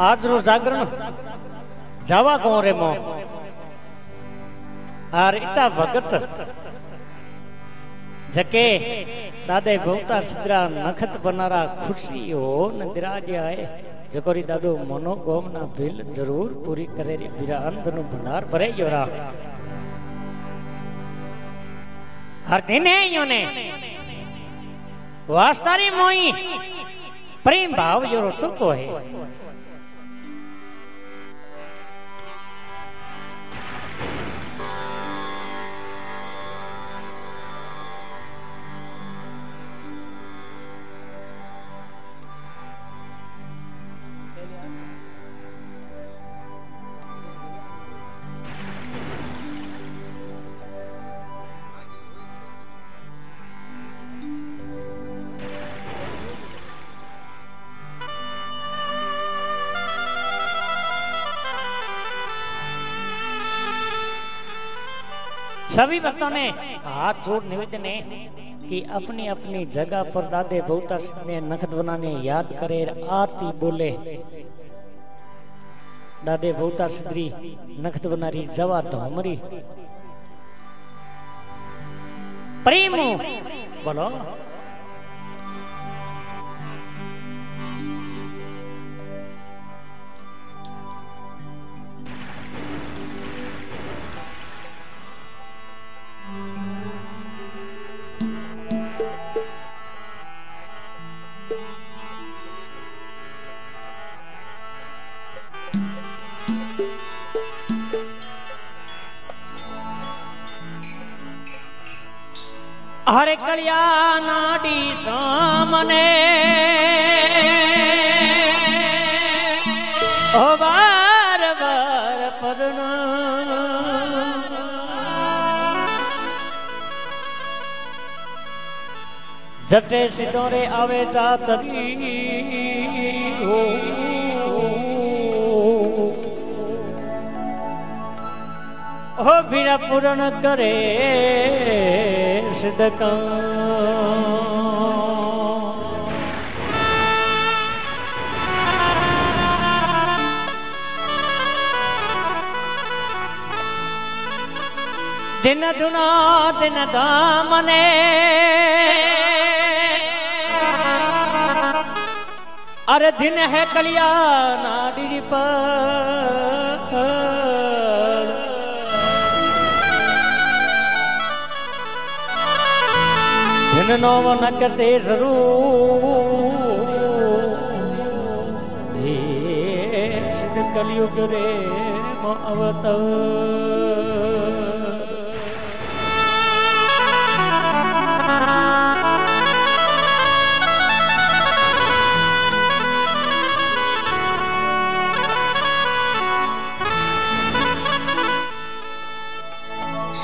આજનું જાગરણ જાવા કોરે મો આ રીતા ભગત જકે દાદે ભવતા સિદ્રા નખત બનારા ખુશી હો નંદરાજે આય જકોરી દાદો મનો ગોમ ના ભીલ જરૂર પૂરી કરેરી બીરા અંધ નું ભંડાર ભરે યોરા હર દિને યોને વાસ્તારી મોઈ પ્રેમ ભાવ યોરો ચૂકો હે सभी भक्तों ने हाथ जोड़ निवेदन है कि अपनी अपनी जगह पर दादे बहुता ने नखत बनाने याद करे, आरती बोले। दादे बहुता सिद्धरी नखत बनारी जवा तो धोमरी प्रेम बोलो। મને વાર વાર પરણા. જટે સીધો રે આવે તા તરી. હો હો ભીરા પૂરણ કરે સિદ્ધ दिन दुना दिन दामने। अरे दिन है कलिया ना डिप दिन नोव न करते ज़रूर। कलियुग रे मवत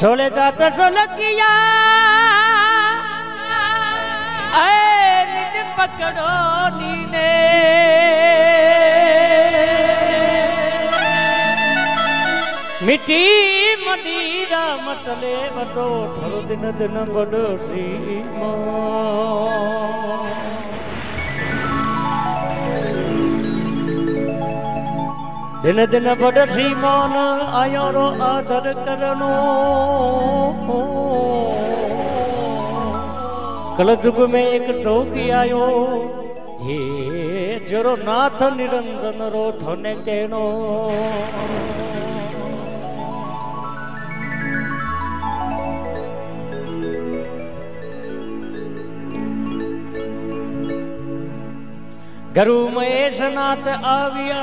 सोले जात सोलकिया निज पकड़ो नीने। मिट्टी मदीरा मतले मतो ठरो दिन दिन बड़ो सीमो। दिन दिन बढ़ी श्रीमान आयो रो आदर करनो। कलजुग में एक चौकी आयो। हे जरो नाथ निरंजन रो थने कहनो गरु महेश नाथ आविया।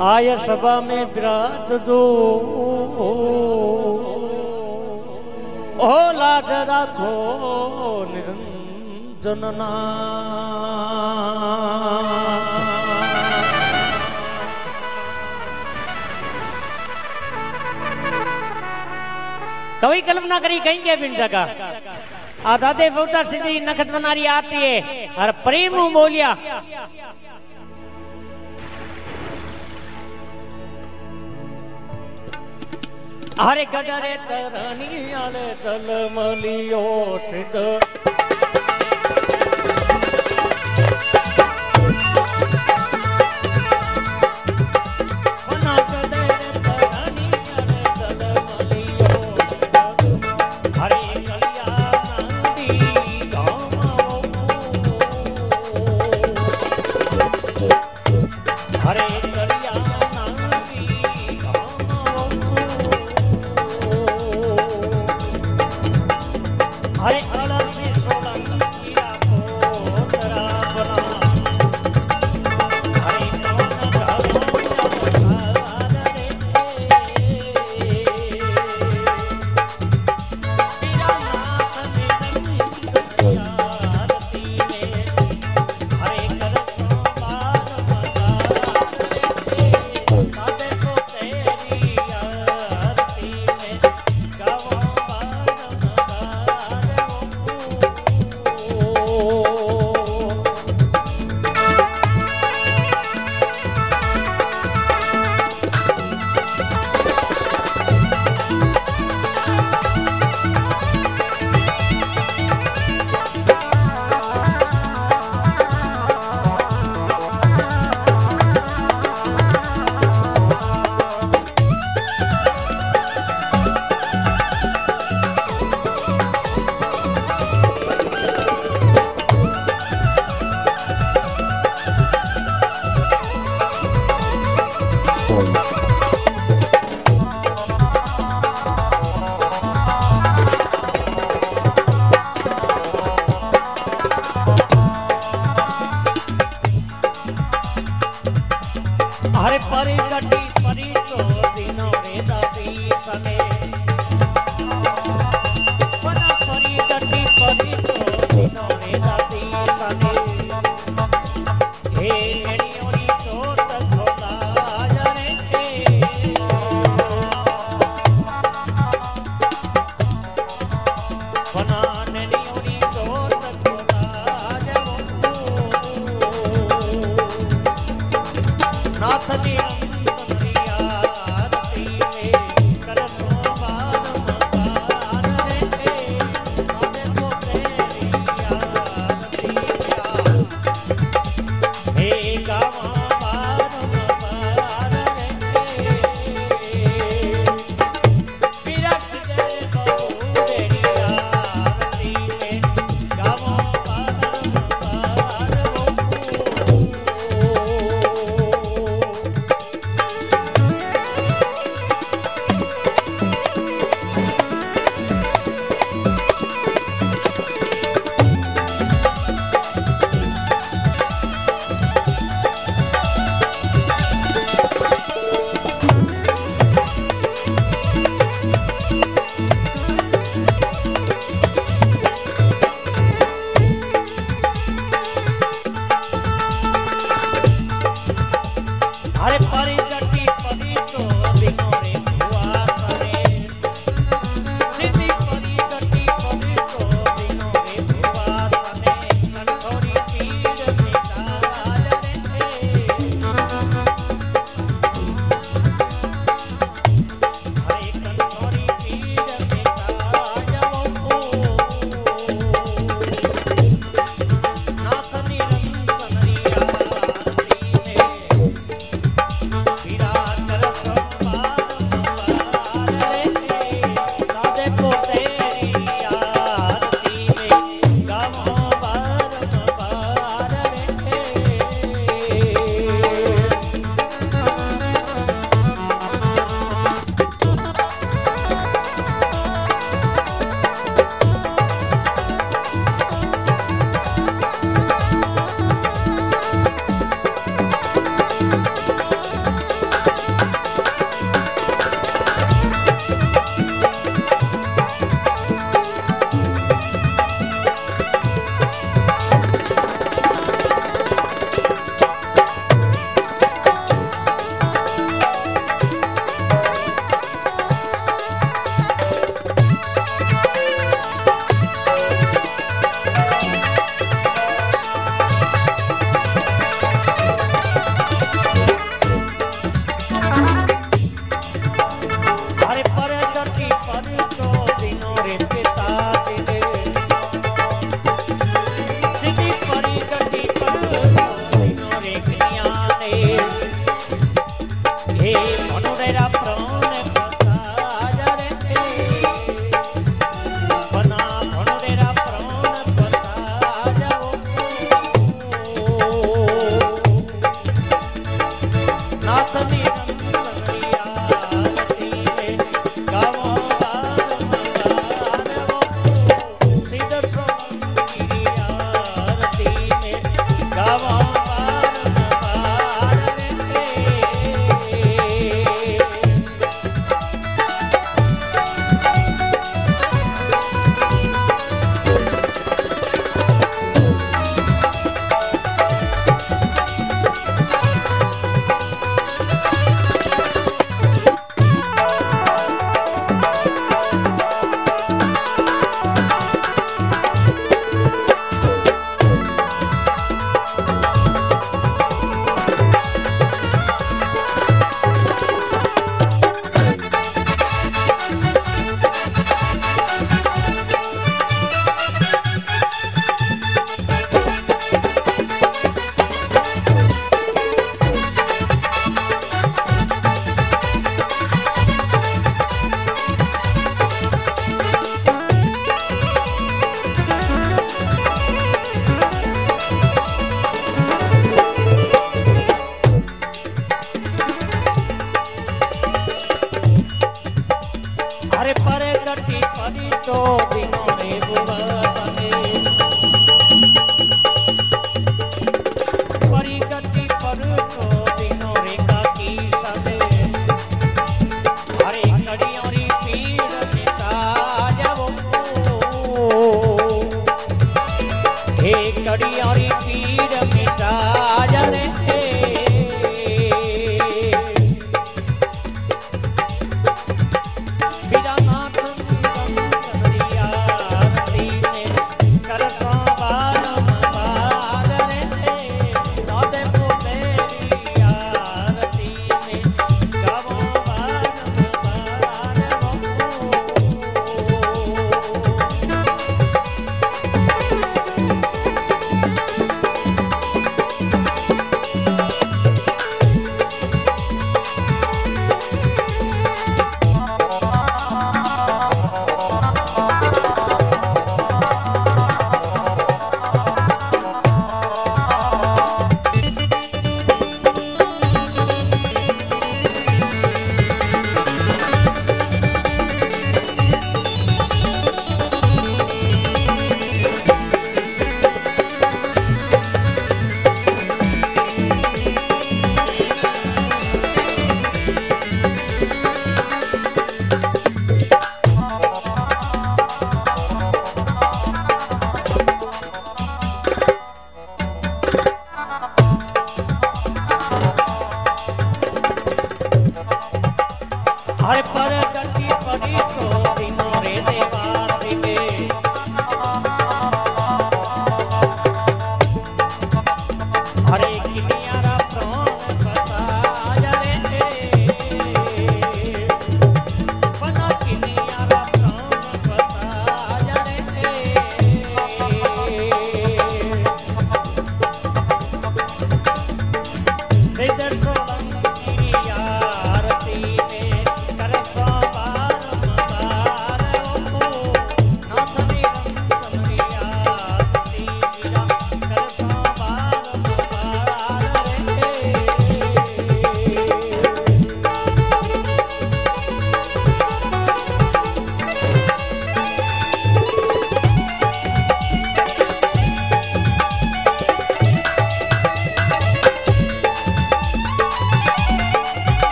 आय सभा में विराज दो। ओ लाज राखो निरंजन कवि कल्पना करी कहीं के बिन जगह। आधा बहुत सीधी नखत बनारी आती है। हर प्रेम बोलिया हरे गडरे चरणी आले चल मलियो सिद्ध।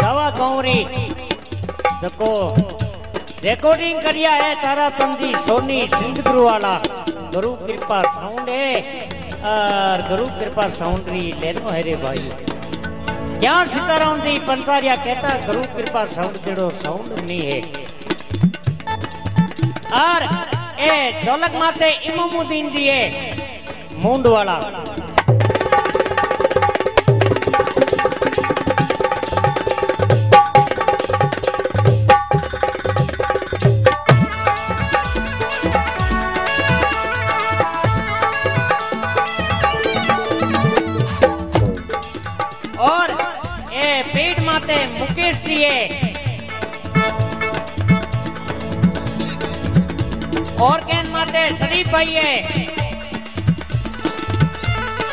दवा गौरी जको रिकॉर्डिंग करिया है तारा तंजी सोनी सिंध गुरु वाला गुरु कृपा साउंड है, और गुरु कृपा साउंड री ले लो है रे भाई। ज्ञान सीताराम जी पंचारिया कहता, गुरु कृपा साउंड जेड़ो साउंड नहीं है। और ए, दौलत माते इमामुद्दीन जी है मूंड वाला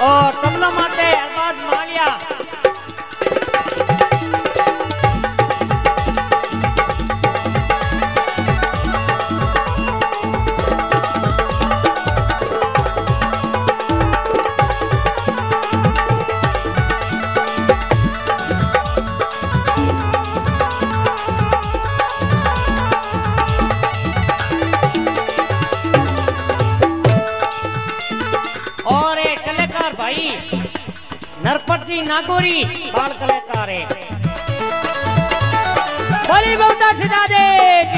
और कैन माते शरीफ भाई जी नागोरी बाल कलाकार है। बोली बहुता दे